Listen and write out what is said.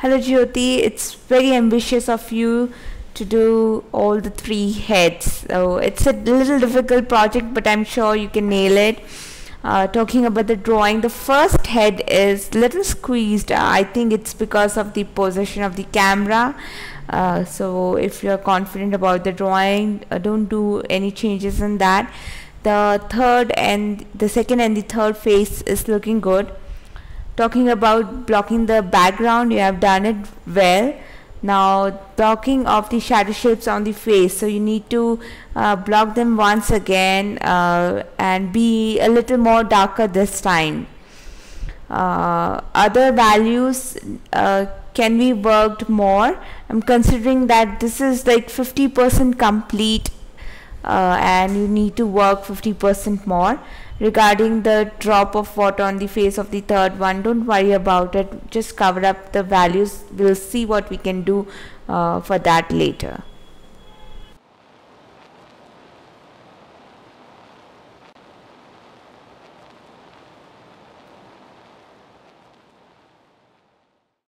Hello Jyoti, it's very ambitious of you to do all the three heads. So it's a little difficult project, but I'm sure you can nail it. Uh, talking about the drawing, the first head is a little squeezed. I think it's because of the position of the camera. Uh, so if you're confident about the drawing, uh, don't do any changes in that. The third and the second and the third face is looking good. Talking about blocking the background, you have done it well. Now blocking of the shadow shapes on the face so you need to uh, block them once again uh, and be a little more darker this time. Uh, other values uh, can be worked more. I'm considering that this is like 50% complete uh, and you need to work 50% more. Regarding the drop of water on the face of the third one don't worry about it. Just cover up the values. We'll see what we can do uh, for that later